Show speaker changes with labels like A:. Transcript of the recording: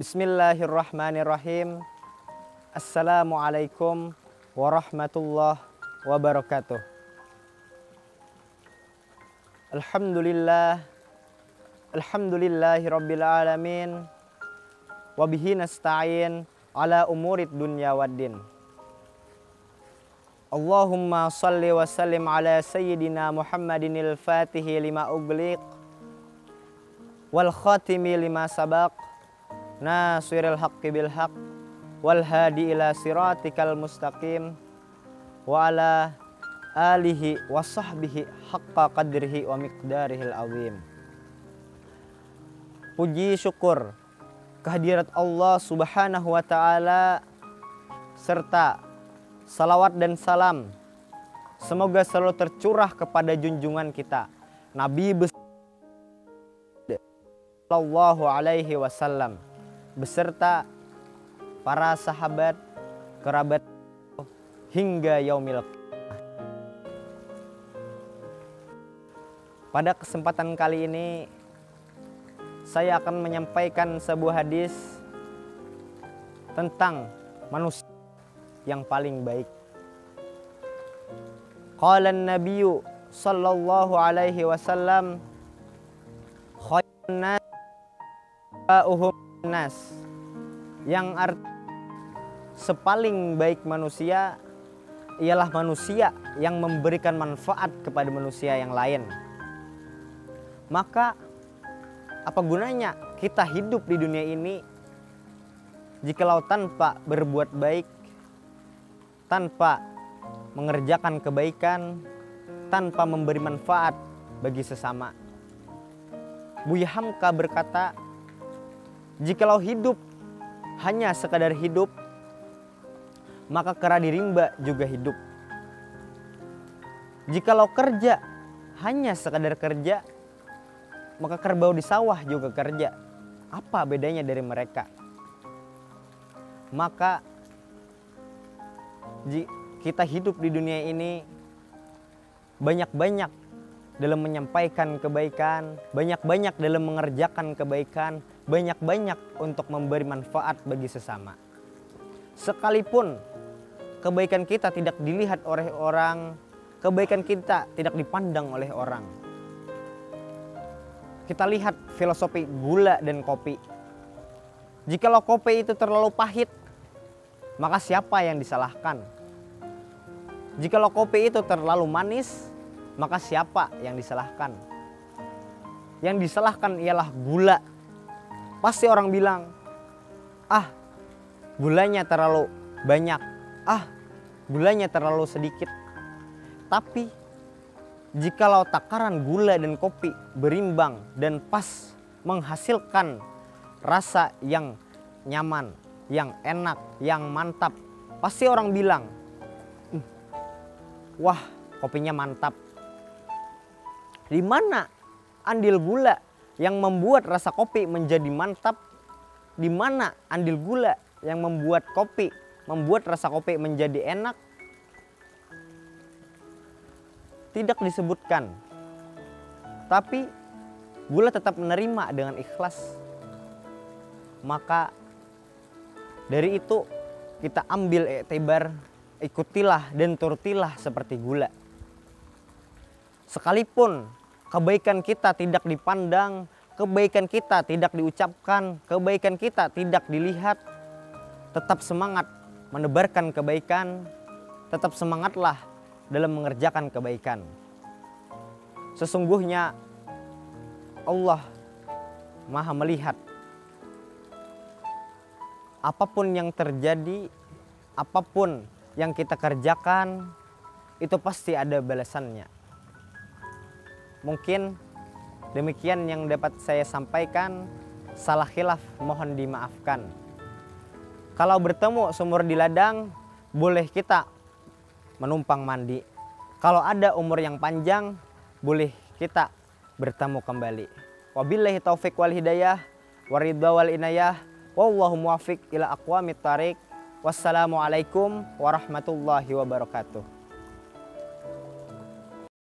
A: بسم الله الرحمن الرحيم السلام عليكم ورحمة الله وبركاته الحمد لله الحمد لله رب العالمين وبه نستعين على أمور الدنيا والدين اللهم صل وسلم على سيدنا محمد الفاتح لما أغلق والخاتم لما سبق nasiril haqqi bil haqq wal hadi ila siratikal mustaqim wa ala alihi wa sahbihi haqqa qadrihi wa miqdarihil azim. Puji syukur kehadirat Allah subhanahu wa ta'ala serta salawat dan salam. Semoga selalu tercurah kepada junjungan kita. Nabi Sallallahu alaihi wasallam beserta para sahabat, kerabat hingga yaumil Pada kesempatan kali ini saya akan menyampaikan sebuah hadis tentang manusia yang paling baik. Qala an-nabiyyu sallallahu alaihi wasallam khairun nas nas yang art sepaling baik manusia ialah manusia yang memberikan manfaat kepada manusia yang lain. Maka apa gunanya kita hidup di dunia ini jikalau tanpa berbuat baik tanpa mengerjakan kebaikan, tanpa memberi manfaat bagi sesama. Buya Hamka berkata, jikalau hidup hanya sekadar hidup, maka kera di rimba juga hidup. Jikalau kerja hanya sekadar kerja, maka kerbau di sawah juga kerja. Apa bedanya dari mereka? Maka kita hidup di dunia ini banyak-banyak dalam menyampaikan kebaikan, banyak-banyak dalam mengerjakan kebaikan, banyak-banyak untuk memberi manfaat bagi sesama. Sekalipun kebaikan kita tidak dilihat oleh orang, kebaikan kita tidak dipandang oleh orang. Kita lihat filosofi gula dan kopi. Jikalau kopi itu terlalu pahit, maka siapa yang disalahkan? Jikalau kopi itu terlalu manis, maka siapa yang disalahkan? Yang disalahkan ialah gula. Pasti orang bilang, ah gulanya terlalu banyak, ah gulanya terlalu sedikit. Tapi jikalau takaran gula dan kopi berimbang dan pas menghasilkan rasa yang nyaman, yang enak, yang mantap, pasti orang bilang, hm, wah kopinya mantap. Di mana andil gula yang membuat rasa kopi menjadi mantap? Di mana andil gula yang membuat kopi, membuat rasa kopi menjadi enak? Tidak disebutkan. Tapi gula tetap menerima dengan ikhlas. Maka dari itu kita ambil iktibar, ikutilah dan turutilah seperti gula. Sekalipun kebaikan kita tidak dipandang, kebaikan kita tidak diucapkan, kebaikan kita tidak dilihat, tetap semangat menebarkan kebaikan, tetap semangatlah dalam mengerjakan kebaikan. Sesungguhnya Allah Maha melihat apa pun yang terjadi, apa pun yang kita kerjakan, itu pasti ada balasannya. Mungkin demikian yang dapat saya sampaikan. Salah khilaf mohon dimaafkan. Kalau bertemu sumur di ladang, boleh kita menumpang mandi. Kalau ada umur yang panjang, boleh kita bertemu kembali. Wabillahi taufik wal hidayah, waridha wal inayah. Wallahu muwafiq ila aqwamit tariq. Wassalamualaikum warahmatullahi wabarakatuh.